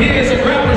He is a rapper.